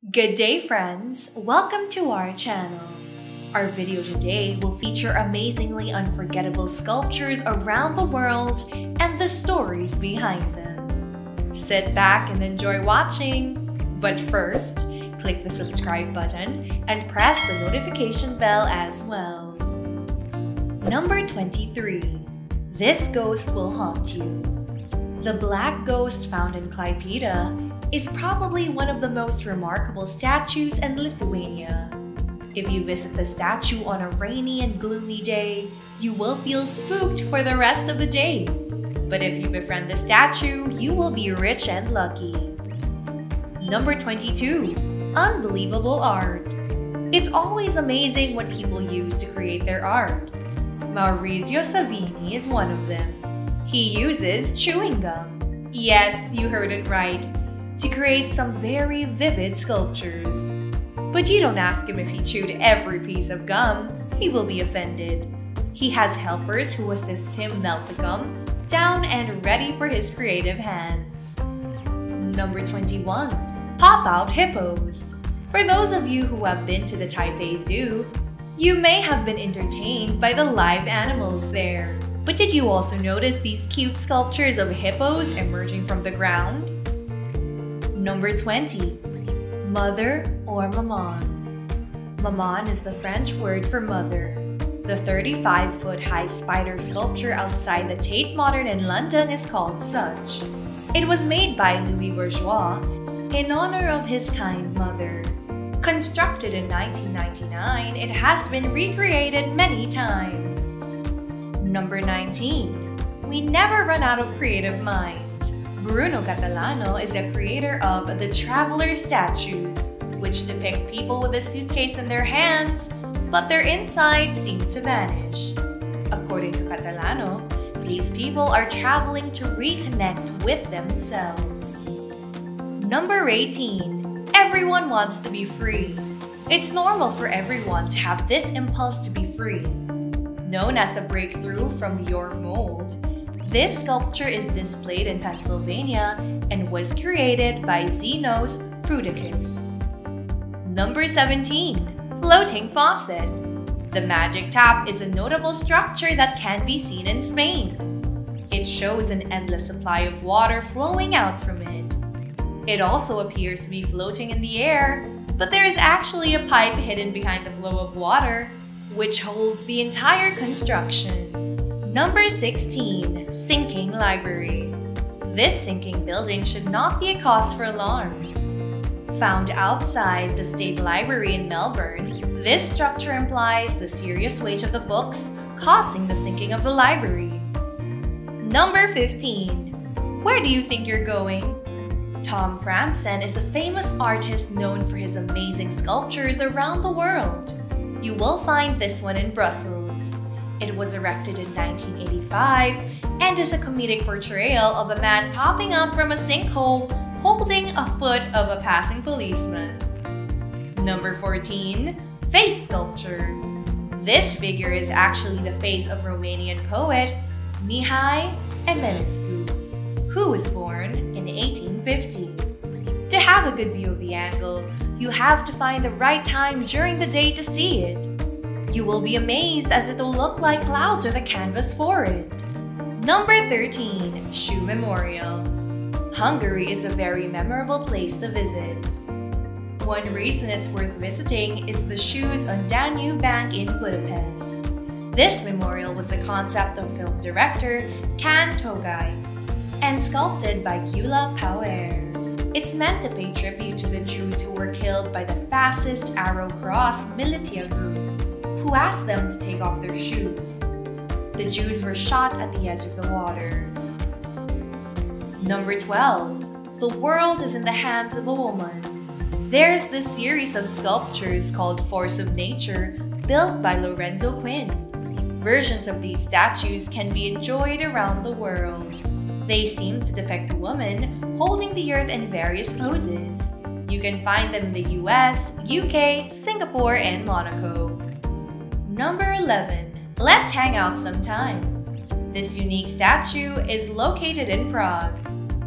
Good day, friends! Welcome to our channel. Our video today will feature amazingly unforgettable sculptures around the world and the stories behind them. Sit back and enjoy watching. But first, click the subscribe button and press the notification bell as well. Number 23. This ghost will haunt you. The black ghost found in Klaipeda is probably one of the most remarkable statues in Lithuania. If you visit the statue on a rainy and gloomy day, you will feel spooked for the rest of the day. But if you befriend the statue, you will be rich and lucky. Number 22. Unbelievable art. It's always amazing what people use to create their art. Maurizio Savini is one of them. He uses chewing gum. Yes, you heard it right to create some very vivid sculptures. But you don't ask him if he chewed every piece of gum, he will be offended. He has helpers who assist him melt the gum down and ready for his creative hands. Number 21. Pop out hippos. For those of you who have been to the Taipei Zoo, you may have been entertained by the live animals there. But did you also notice these cute sculptures of hippos emerging from the ground? Number 20. Mother or Maman. Maman is the French word for mother. The 35 foot high spider sculpture outside the Tate Modern in London is called such. It was made by Louis Bourgeois in honor of his kind mother. Constructed in 1999, it has been recreated many times. Number 19. We never run out of creative minds. Bruno Catalano is the creator of the Traveler statues, which depict people with a suitcase in their hands, but their insides seem to vanish. According to Catalano, these people are traveling to reconnect with themselves. Number 18. Everyone wants to be free. It's normal for everyone to have this impulse to be free. Known as the breakthrough from your mold, this sculpture is displayed in Pennsylvania and was created by Zenos Frudakis. Number 17. Floating Faucet The Magic Tap is a notable structure that can be seen in Spain. It shows an endless supply of water flowing out from it. It also appears to be floating in the air, but there is actually a pipe hidden behind the flow of water, which holds the entire construction. Number 16. Sinking Library. This sinking building should not be a cause for alarm. Found outside the State Library in Melbourne, this structure implies the serious weight of the books causing the sinking of the library. Number 15. Where do you think you're going? Tom Frantzen is a famous artist known for his amazing sculptures around the world. You will find this one in Brussels. It was erected in 1985 and is a comedic portrayal of a man popping up from a sinkhole holding a foot of a passing policeman. Number 14. Face Sculpture This figure is actually the face of Romanian poet Mihai Eminescu, who was born in 1850. To have a good view of the angle, you have to find the right time during the day to see it. You will be amazed as it'll look like clouds or the canvas for it. Number 13. Shoe Memorial Hungary is a very memorable place to visit. One reason it's worth visiting is the shoes on Danube Bank in Budapest. This memorial was the concept of film director Can Togay and sculpted by Gyula Pauer. It's meant to pay tribute to the Jews who were killed by the fascist Arrow Cross militia group who asked them to take off their shoes. The Jews were shot at the edge of the water. Number 12. The world is in the hands of a woman. There's this series of sculptures called Force of Nature, built by Lorenzo Quinn. Versions of these statues can be enjoyed around the world. They seem to depict a woman holding the earth in various poses. You can find them in the US, UK, Singapore, and Monaco. Number 11. Let's hang out sometime. This unique statue is located in Prague,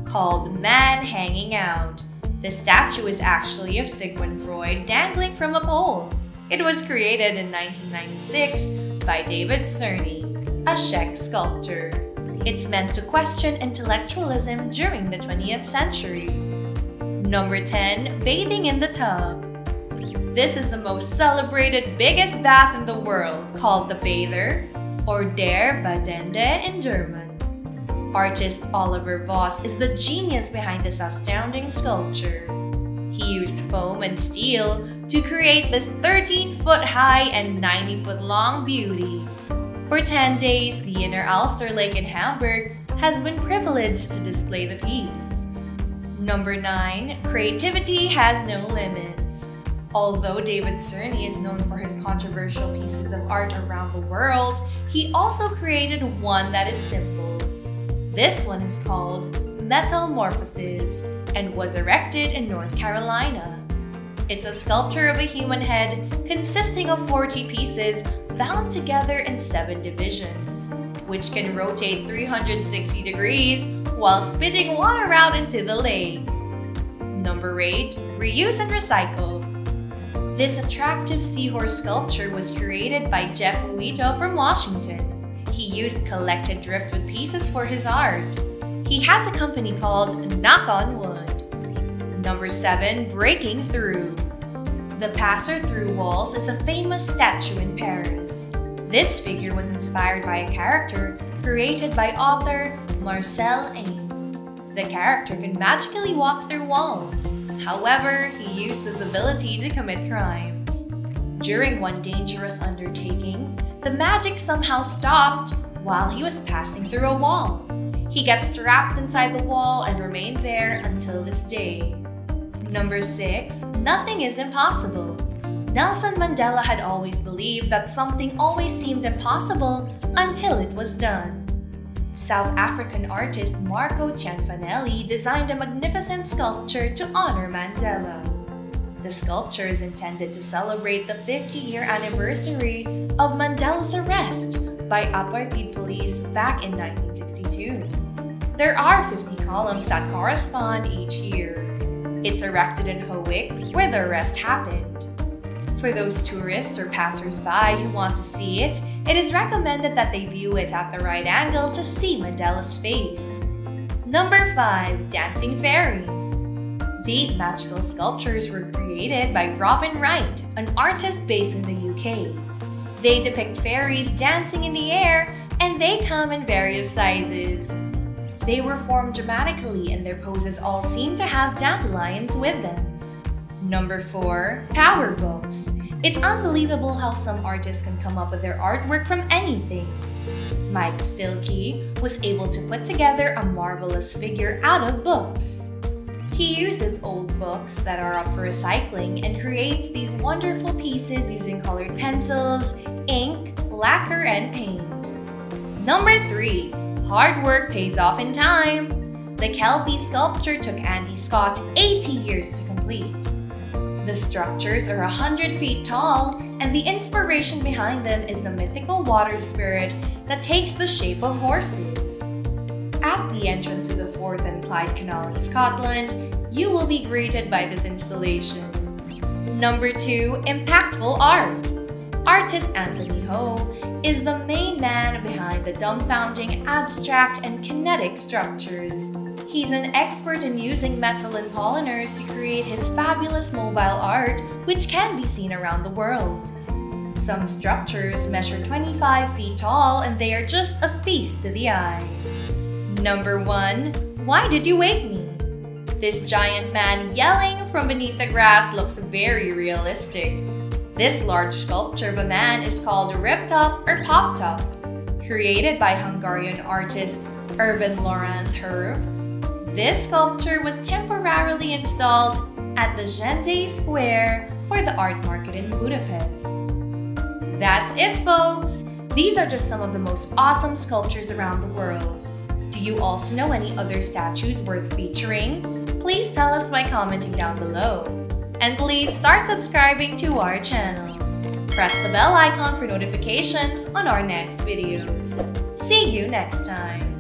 called Man Hanging Out. The statue is actually of Sigmund Freud dangling from a pole. It was created in 1996 by David Cerny, a Czech sculptor. It's meant to question intellectualism during the 20th century. Number 10. Bathing in the Tub This is the most celebrated biggest bath in the world called the Bather or Der Badende in German. Artist Oliver Voss is the genius behind this astounding sculpture. He used foam and steel to create this 13 foot high and 90 foot long beauty. For 10 days, the Inner Alster Lake in Hamburg has been privileged to display the piece. Number 9. Creativity has no limits. Although David Cerny is known for his controversial pieces of art around the world, he also created one that is simple. This one is called Metalmorphoses and was erected in North Carolina. It's a sculpture of a human head consisting of 40 pieces bound together in 7 divisions, which can rotate 360 degrees while spitting water out into the lake. Number 8. Reuse and Recycle This attractive seahorse sculpture was created by Jeff Uitto from Washington. He used collected driftwood pieces for his art. He has a company called Knock on Wood. Number 7. Breaking Through The Passer Through Walls is a famous statue in Paris. This figure was inspired by a character created by author Marcel Aymé. The character can magically walk through walls. However, he used this ability to commit crimes. During one dangerous undertaking, the magic somehow stopped while he was passing through a wall. He gets trapped inside the wall and remained there until this day. Number 6. Nothing is impossible. Nelson Mandela had always believed that something always seemed impossible until it was done. South African artist Marco Cianfanelli designed a magnificent sculpture to honor Mandela. The sculpture is intended to celebrate the 50-year anniversary of Mandela's arrest by apartheid police back in 1962. There are 50 columns that correspond each year. It's erected in Howick, where the arrest happened. For those tourists or passers-by who want to see it, it is recommended that they view it at the right angle to see Mandela's face. Number 5. Dancing Fairies These magical sculptures were created by Robin Wright, an artist based in the UK. They depict fairies dancing in the air, and they come in various sizes. They were formed dramatically and their poses all seem to have dandelions with them. Number 4. Power Books It's unbelievable how some artists can come up with their artwork from anything. Mike Stilkey was able to put together a marvelous figure out of books. He uses old books that are up for recycling and creates these wonderful pieces using colored pencils, ink, lacquer, and paint. Number 3. Hard work pays off in time. The Kelpie sculpture took Andy Scott 80 years to complete. The structures are 100 feet tall, and the inspiration behind them is the mythical water spirit that takes the shape of horses. At the entrance to the Forth and Clyde Canal in Scotland, you will be greeted by this installation. Number 2. Impactful Art Artist Anthony Howe is the main man behind the dumbfounding abstract and kinetic structures. He's an expert in using metal and polymers to create his fabulous mobile art, which can be seen around the world. Some structures measure 25 feet tall and they are just a feast to the eye. Number 1. Why did you wake me? This giant man yelling from beneath the grass looks very realistic. This large sculpture of a man is called Riptop or Poptop. Created by Hungarian artist Ervin Loranth Herve, this sculpture was temporarily installed at the Szentendrei Square for the art market in Budapest. That's it, folks! These are just some of the most awesome sculptures around the world. Do you also know any other statues worth featuring? Please tell us by commenting down below. And please start subscribing to our channel. Press the bell icon for notifications on our next videos. See you next time!